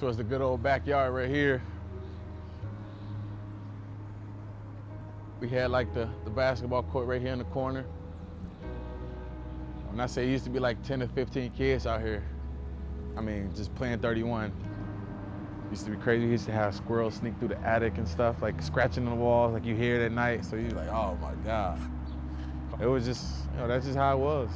So was the good old backyard right here. We had like the, the basketball court right here in the corner. When I say it used to be like 10 to 15 kids out here, I mean, just playing 31. Used to be crazy. We used to have squirrels sneak through the attic and stuff, like scratching on the walls, like you hear it at night. So you're like, oh my God. It was just, you know, that's just how it was.